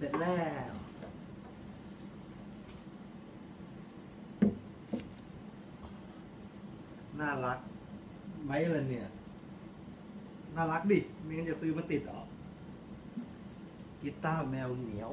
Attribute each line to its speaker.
Speaker 1: เสร็จแล้ว น่ารักไหมล่ะเนี่ย น่ารักดิไม่งั้นจะซื้อมาติดหรอกีตาร์แมวเหนียว